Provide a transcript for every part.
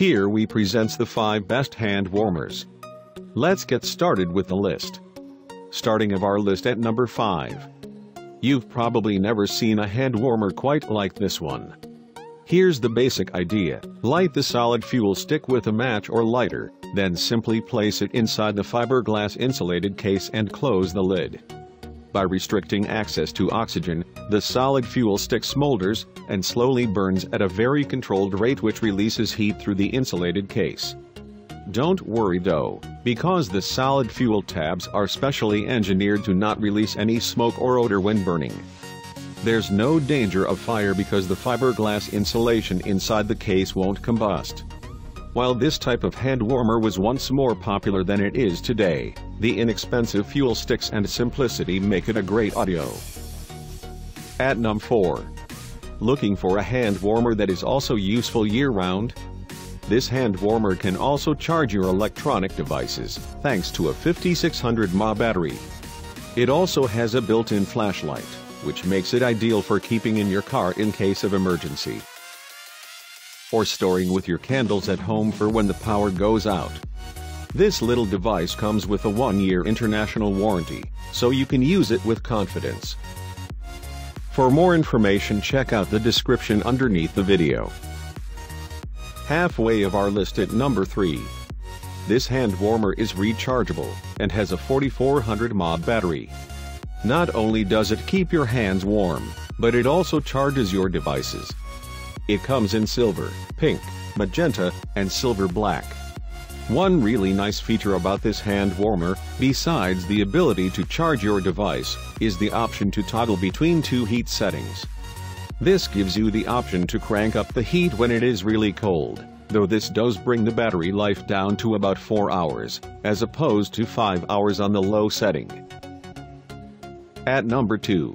Here we presents the 5 best hand warmers. Let's get started with the list. Starting of our list at number 5. You've probably never seen a hand warmer quite like this one. Here's the basic idea. Light the solid fuel stick with a match or lighter, then simply place it inside the fiberglass insulated case and close the lid. By restricting access to oxygen, the solid fuel stick smolders and slowly burns at a very controlled rate which releases heat through the insulated case. Don't worry though, because the solid fuel tabs are specially engineered to not release any smoke or odor when burning. There's no danger of fire because the fiberglass insulation inside the case won't combust. While this type of hand warmer was once more popular than it is today, the inexpensive fuel sticks and simplicity make it a great audio. At number 4. Looking for a hand warmer that is also useful year-round? This hand warmer can also charge your electronic devices, thanks to a 5600 mAh battery. It also has a built-in flashlight, which makes it ideal for keeping in your car in case of emergency. Or storing with your candles at home for when the power goes out. This little device comes with a one-year international warranty, so you can use it with confidence. For more information check out the description underneath the video halfway of our list at number 3. This hand warmer is rechargeable and has a 4400 mAh battery. Not only does it keep your hands warm, but it also charges your devices. It comes in silver, pink, magenta, and silver black. One really nice feature about this hand warmer, besides the ability to charge your device, is the option to toggle between two heat settings. This gives you the option to crank up the heat when it is really cold, though this does bring the battery life down to about 4 hours, as opposed to 5 hours on the low setting. At number 2.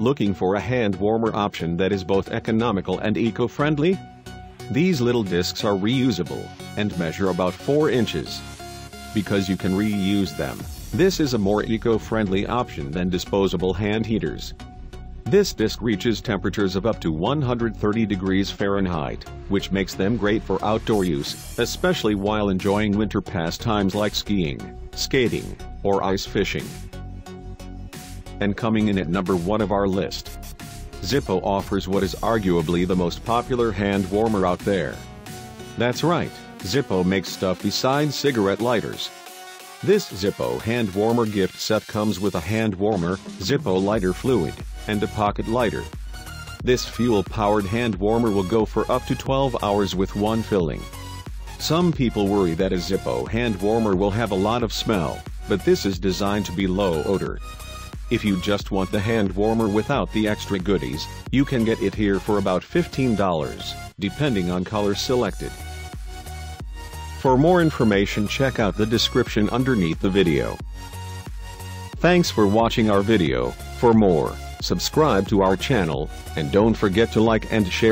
Looking for a hand warmer option that is both economical and eco-friendly? These little discs are reusable, and measure about 4 inches. Because you can reuse them, this is a more eco-friendly option than disposable hand heaters. This disc reaches temperatures of up to 130 degrees Fahrenheit, which makes them great for outdoor use, especially while enjoying winter pastimes like skiing, skating, or ice fishing. And coming in at number one of our list, Zippo offers what is arguably the most popular hand warmer out there. That's right, Zippo makes stuff besides cigarette lighters. This Zippo hand warmer gift set comes with a hand warmer, Zippo lighter fluid, and a pocket lighter. This fuel-powered hand warmer will go for up to 12 hours with one filling. Some people worry that a Zippo hand warmer will have a lot of smell, but this is designed to be low odor. If you just want the hand warmer without the extra goodies, you can get it here for about $15, depending on color selected. For more information check out the description underneath the video. Thanks for watching our video. For more, subscribe to our channel, and don't forget to like and share